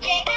JJ.